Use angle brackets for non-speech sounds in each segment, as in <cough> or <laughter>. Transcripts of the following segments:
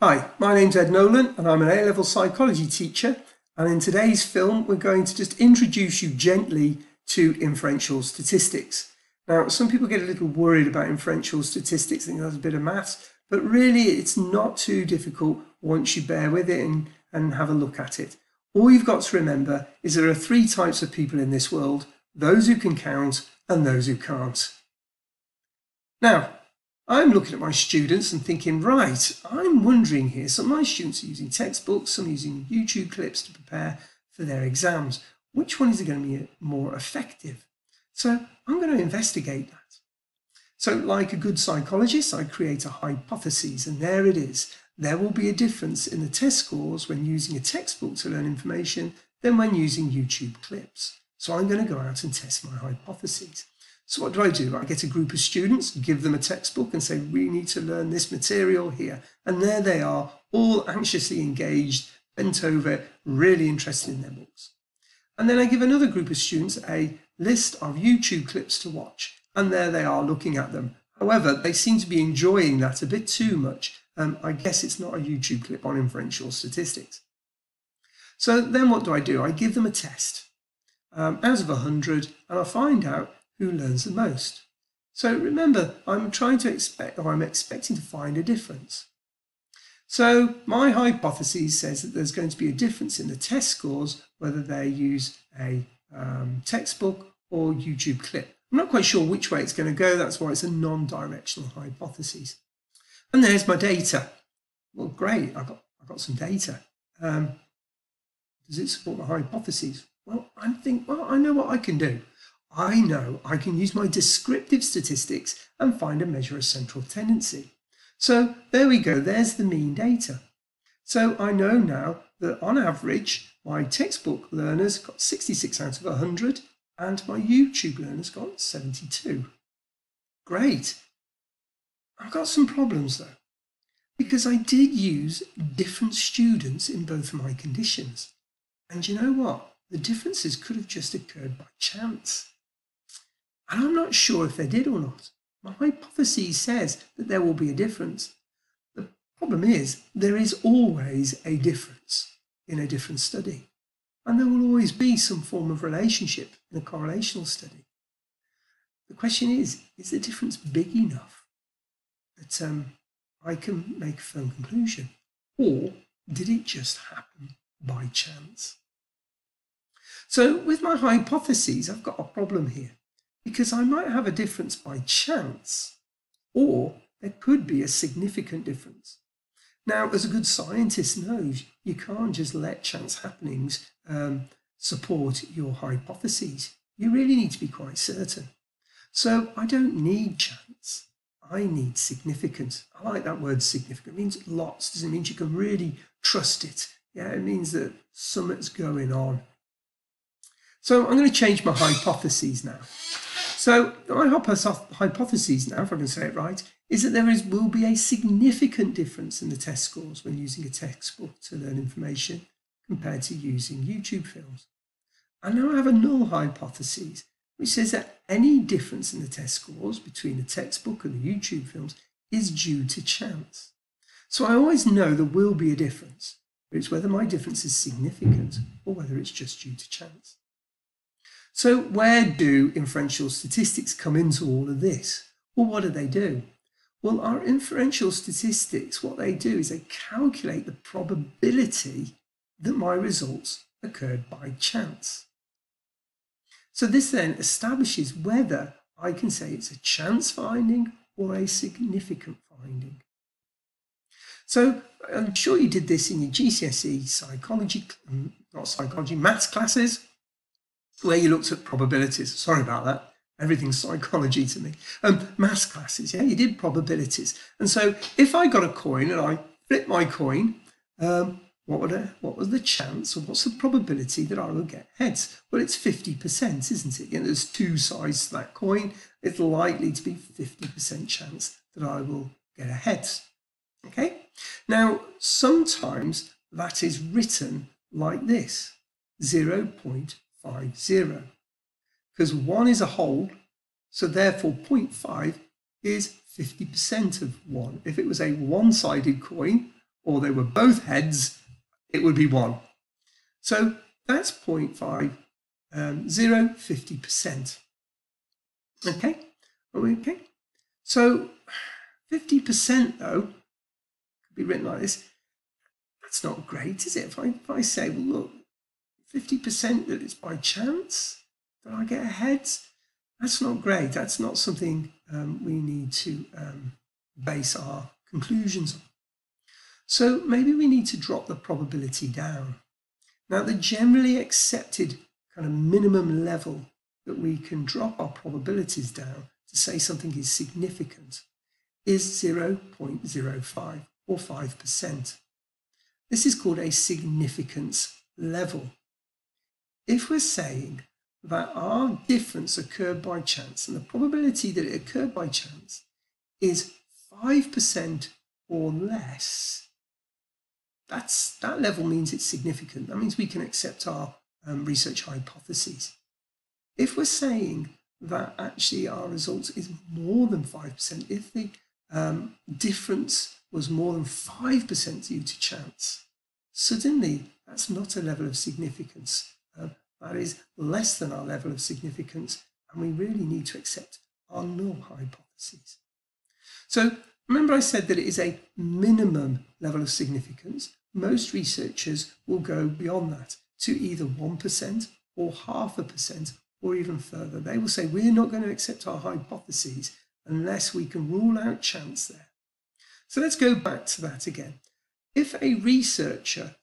Hi, my name's Ed Nolan and I'm an A-level psychology teacher and in today's film we're going to just introduce you gently to inferential statistics. Now some people get a little worried about inferential statistics, think that's a bit of maths, but really it's not too difficult once you bear with it and, and have a look at it. All you've got to remember is there are three types of people in this world, those who can count and those who can't. Now, I'm looking at my students and thinking, right, I'm wondering here, some of my students are using textbooks, some are using YouTube clips to prepare for their exams. Which one is going to be more effective? So I'm going to investigate that. So like a good psychologist, I create a hypothesis and there it is. There will be a difference in the test scores when using a textbook to learn information than when using YouTube clips. So I'm going to go out and test my hypotheses. So what do I do? I get a group of students, give them a textbook and say, we need to learn this material here. And there they are, all anxiously engaged, bent over, really interested in their books. And then I give another group of students a list of YouTube clips to watch. And there they are looking at them. However, they seem to be enjoying that a bit too much. Um, I guess it's not a YouTube clip on inferential statistics. So then what do I do? I give them a test um, out of 100 and I find out who learns the most. So remember, I'm trying to expect, or I'm expecting to find a difference. So my hypothesis says that there's going to be a difference in the test scores, whether they use a um, textbook or YouTube clip. I'm not quite sure which way it's going to go. That's why it's a non-directional hypothesis. And there's my data. Well, great. I've got, I've got some data. Um, does it support my hypotheses? Well, I think, well, I know what I can do. I know I can use my descriptive statistics and find a measure of central tendency. So there we go, there's the mean data. So I know now that on average, my textbook learners got 66 out of 100 and my YouTube learners got 72. Great. I've got some problems though, because I did use different students in both my conditions. And you know what? The differences could have just occurred by chance. And I'm not sure if they did or not. My hypothesis says that there will be a difference. The problem is, there is always a difference in a different study. And there will always be some form of relationship in a correlational study. The question is, is the difference big enough that um, I can make a firm conclusion? Or did it just happen by chance? So with my hypotheses, I've got a problem here because I might have a difference by chance, or there could be a significant difference. Now, as a good scientist knows, you can't just let chance happenings um, support your hypotheses. You really need to be quite certain. So I don't need chance. I need significance. I like that word significant. It means lots. Doesn't mean you can really trust it. Yeah, it means that something's going on. So I'm going to change my hypotheses now. So my hypothesis now, if I can say it right, is that there is will be a significant difference in the test scores when using a textbook to learn information compared to using YouTube films. And now I have a null hypothesis, which says that any difference in the test scores between the textbook and the YouTube films is due to chance. So I always know there will be a difference, but it's whether my difference is significant or whether it's just due to chance. So where do inferential statistics come into all of this? Well, what do they do? Well, our inferential statistics, what they do is they calculate the probability that my results occurred by chance. So this then establishes whether I can say it's a chance finding or a significant finding. So I'm sure you did this in your GCSE psychology, mm, not psychology, maths classes where you looked at probabilities. Sorry about that. Everything's <laughs> psychology to me. Um, maths classes, yeah, you did probabilities. And so if I got a coin and I flip my coin, um, what, would I, what was the chance or what's the probability that I will get heads? Well, it's 50%, isn't it? You know, there's two sides to that coin. It's likely to be 50% chance that I will get a heads. Okay? Now, sometimes that is written like this, 0.5 0.5, 0. Because 1 is a whole, so therefore 0.5 is 50% of 1. If it was a one-sided coin, or they were both heads, it would be 1. So that's 0.5, um, 0, 50%. Okay, okay. So 50% though, could be written like this, that's not great, is it? If I, if I say, well, look, 50% that it's by chance that I get ahead, that's not great. That's not something um, we need to um, base our conclusions on. So maybe we need to drop the probability down. Now, the generally accepted kind of minimum level that we can drop our probabilities down to say something is significant is 0.05 or 5%. This is called a significance level. If we're saying that our difference occurred by chance and the probability that it occurred by chance is 5% or less, that's, that level means it's significant. That means we can accept our um, research hypotheses. If we're saying that actually our results is more than 5%, if the um, difference was more than 5% due to chance, suddenly that's not a level of significance. That is less than our level of significance, and we really need to accept our null hypotheses. So remember I said that it is a minimum level of significance. Most researchers will go beyond that to either 1% or half a percent or even further. They will say we're not going to accept our hypotheses unless we can rule out chance there. So let's go back to that again. If a researcher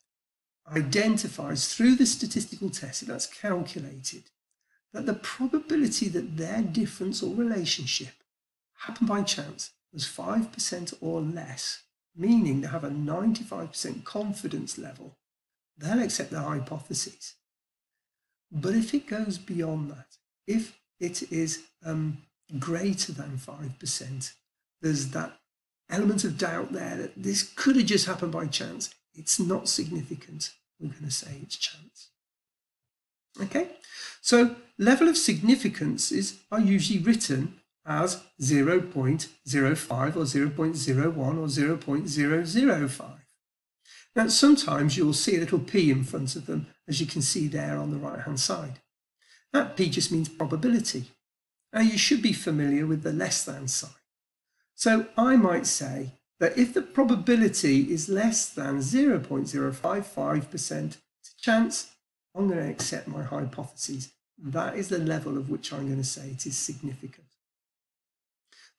identifies through the statistical test that's calculated that the probability that their difference or relationship happened by chance was 5% or less, meaning they have a 95% confidence level, they'll accept their hypotheses. But if it goes beyond that, if it is um, greater than 5%, there's that element of doubt there that this could have just happened by chance. It's not significant. We're going to say it's chance. Okay, so level of significances are usually written as 0.05 or 0.01 or 0.005. Now, sometimes you'll see a little p in front of them, as you can see there on the right hand side. That p just means probability. Now, you should be familiar with the less than sign. So I might say that if the probability is less than 0.055% to chance, I'm going to accept my hypotheses. That is the level of which I'm going to say it is significant.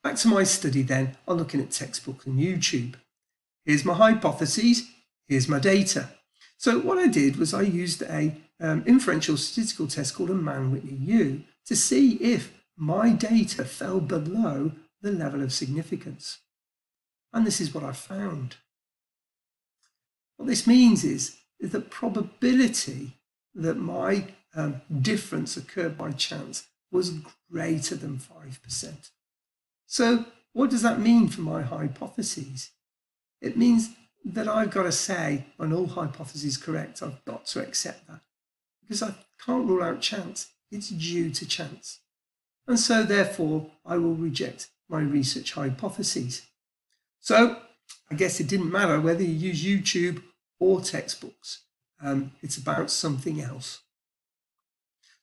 Back to my study then, I'm looking at textbook and YouTube. Here's my hypotheses, here's my data. So what I did was I used a um, inferential statistical test called a Mann-Whitney U to see if my data fell below the level of significance. And this is what I found. What this means is, is the probability that my um, difference occurred by chance was greater than 5%. So what does that mean for my hypotheses? It means that I've got to say, when all hypotheses correct, I've got to accept that. Because I can't rule out chance. It's due to chance. And so therefore, I will reject my research hypotheses. So I guess it didn't matter whether you use YouTube or textbooks. Um, it's about something else.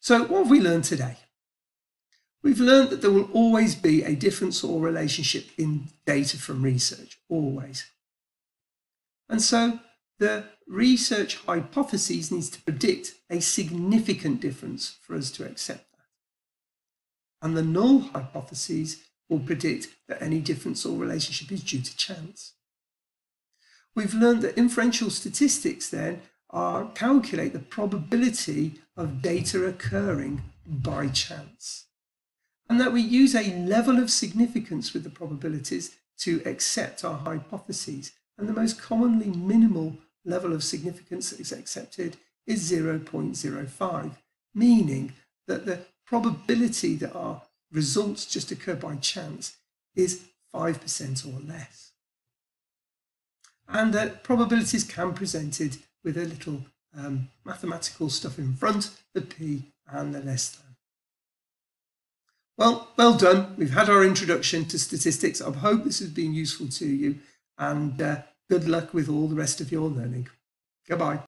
So what have we learned today? We've learned that there will always be a difference or relationship in data from research, always. And so the research hypotheses needs to predict a significant difference for us to accept that. And the null hypotheses predict that any difference or relationship is due to chance. We've learned that inferential statistics then are calculate the probability of data occurring by chance. And that we use a level of significance with the probabilities to accept our hypotheses. And the most commonly minimal level of significance that is accepted is 0.05, meaning that the probability that our results just occur by chance is 5% or less. And that probabilities can be presented with a little um, mathematical stuff in front, the p and the less than. Well, well done. We've had our introduction to statistics. I hope this has been useful to you. And uh, good luck with all the rest of your learning. Goodbye.